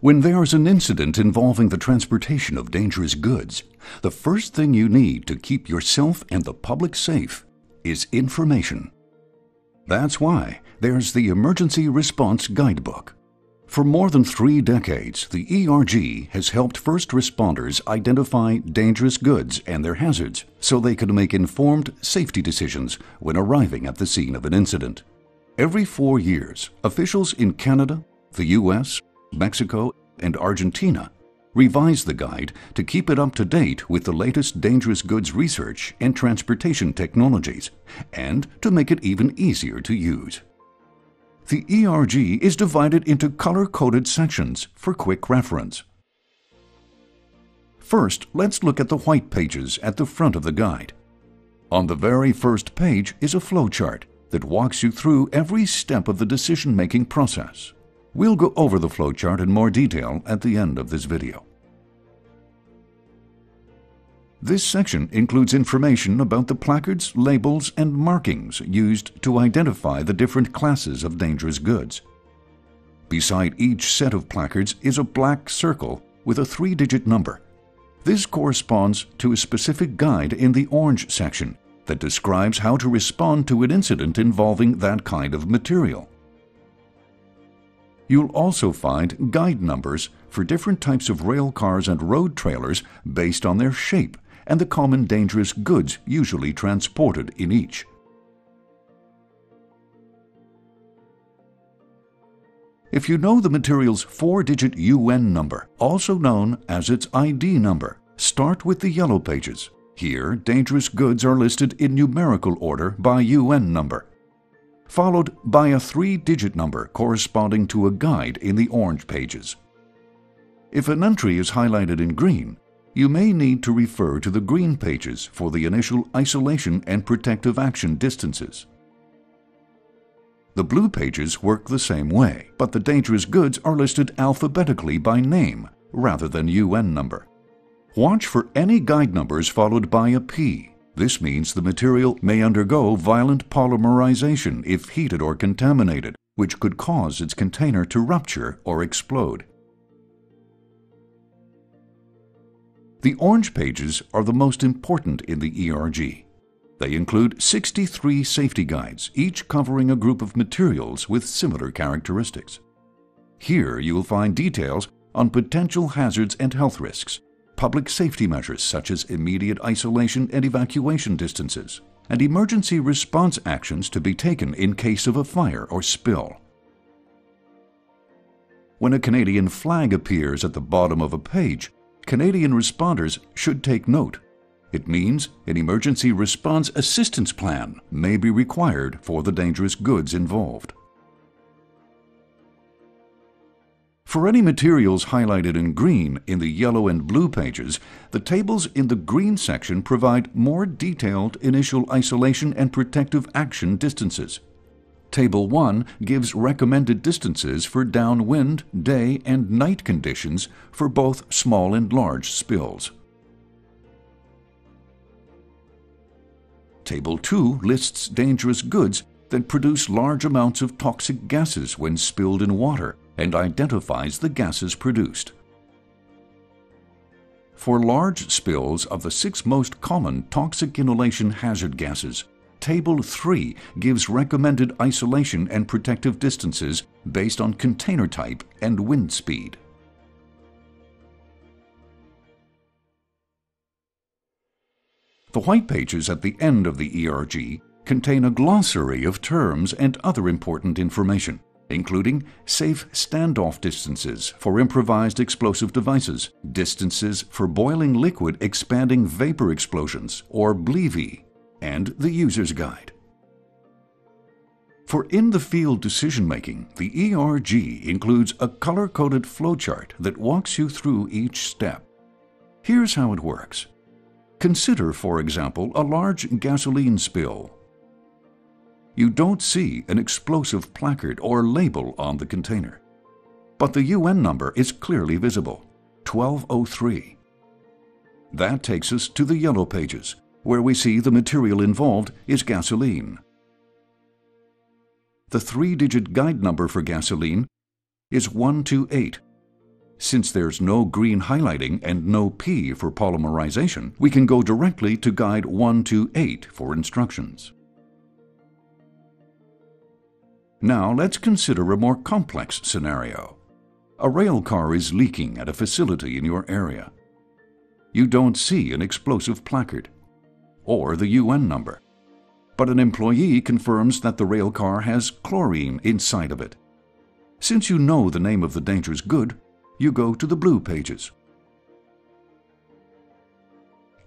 When there's an incident involving the transportation of dangerous goods, the first thing you need to keep yourself and the public safe is information. That's why there's the Emergency Response Guidebook. For more than three decades, the ERG has helped first responders identify dangerous goods and their hazards so they can make informed safety decisions when arriving at the scene of an incident. Every four years, officials in Canada, the US, Mexico, and Argentina revise the guide to keep it up to date with the latest dangerous goods research and transportation technologies, and to make it even easier to use. The ERG is divided into color-coded sections for quick reference. First, let's look at the white pages at the front of the guide. On the very first page is a flowchart that walks you through every step of the decision-making process. We'll go over the flowchart in more detail at the end of this video. This section includes information about the placards, labels, and markings used to identify the different classes of dangerous goods. Beside each set of placards is a black circle with a three-digit number. This corresponds to a specific guide in the orange section that describes how to respond to an incident involving that kind of material. You'll also find guide numbers for different types of rail cars and road trailers based on their shape and the common dangerous goods usually transported in each. If you know the material's four-digit UN number, also known as its ID number, start with the yellow pages. Here, dangerous goods are listed in numerical order by UN number, followed by a three-digit number corresponding to a guide in the orange pages. If an entry is highlighted in green, you may need to refer to the green pages for the initial isolation and protective action distances. The blue pages work the same way, but the dangerous goods are listed alphabetically by name rather than UN number. Watch for any guide numbers followed by a P. This means the material may undergo violent polymerization if heated or contaminated, which could cause its container to rupture or explode. The orange pages are the most important in the ERG. They include 63 safety guides, each covering a group of materials with similar characteristics. Here you will find details on potential hazards and health risks, public safety measures such as immediate isolation and evacuation distances, and emergency response actions to be taken in case of a fire or spill. When a Canadian flag appears at the bottom of a page, Canadian responders should take note. It means an emergency response assistance plan may be required for the dangerous goods involved. For any materials highlighted in green in the yellow and blue pages, the tables in the green section provide more detailed initial isolation and protective action distances. Table 1 gives recommended distances for downwind, day, and night conditions for both small and large spills. Table 2 lists dangerous goods that produce large amounts of toxic gases when spilled in water and identifies the gases produced. For large spills of the six most common toxic inhalation hazard gases, Table 3 gives recommended isolation and protective distances based on container type and wind speed. The white pages at the end of the ERG contain a glossary of terms and other important information, including safe standoff distances for improvised explosive devices, distances for boiling liquid expanding vapor explosions, or BLEVE, and the User's Guide. For in-the-field decision-making, the ERG includes a color-coded flowchart that walks you through each step. Here's how it works. Consider, for example, a large gasoline spill. You don't see an explosive placard or label on the container. But the UN number is clearly visible, 1203. That takes us to the yellow pages, where we see the material involved is gasoline. The three-digit guide number for gasoline is 128. Since there's no green highlighting and no P for polymerization, we can go directly to Guide 128 for instructions. Now let's consider a more complex scenario. A rail car is leaking at a facility in your area. You don't see an explosive placard or the UN number, but an employee confirms that the rail car has chlorine inside of it. Since you know the name of the dangerous good, you go to the blue pages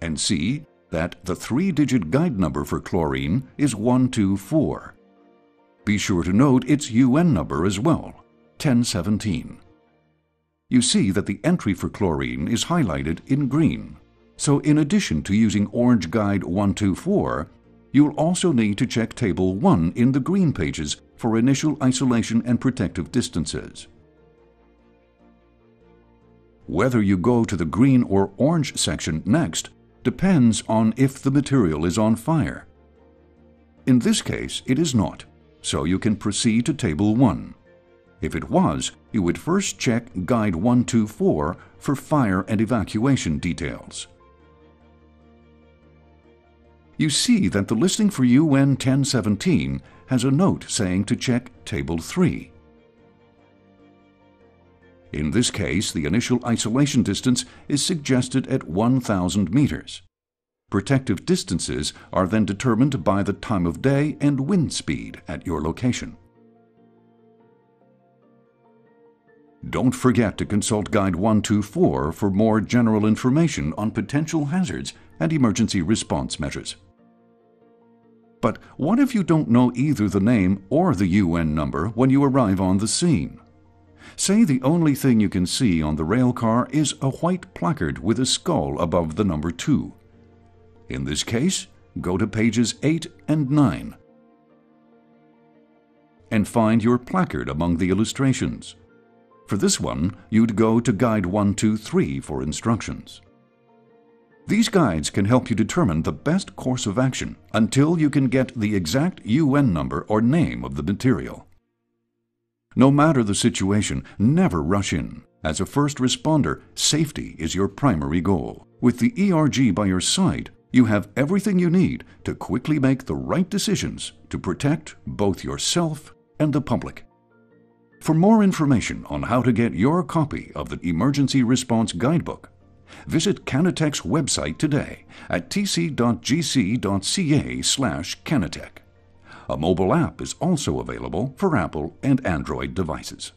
and see that the three-digit guide number for chlorine is 124. Be sure to note its UN number as well, 1017. You see that the entry for chlorine is highlighted in green. So in addition to using Orange Guide 124, you'll also need to check Table 1 in the green pages for initial isolation and protective distances. Whether you go to the green or orange section next depends on if the material is on fire. In this case, it is not, so you can proceed to Table 1. If it was, you would first check Guide 124 for fire and evacuation details. You see that the listing for UN 1017 has a note saying to check Table 3. In this case, the initial isolation distance is suggested at 1,000 meters. Protective distances are then determined by the time of day and wind speed at your location. Don't forget to consult Guide 124 for more general information on potential hazards and emergency response measures. But what if you don't know either the name or the UN number when you arrive on the scene? Say the only thing you can see on the rail car is a white placard with a skull above the number 2. In this case, go to pages 8 and 9 and find your placard among the illustrations. For this one, you'd go to Guide 123 for instructions. These guides can help you determine the best course of action until you can get the exact UN number or name of the material. No matter the situation, never rush in. As a first responder, safety is your primary goal. With the ERG by your side, you have everything you need to quickly make the right decisions to protect both yourself and the public. For more information on how to get your copy of the Emergency Response Guidebook, visit CANUTEC's website today at tc.gc.ca/canutec. A mobile app is also available for Apple and Android devices.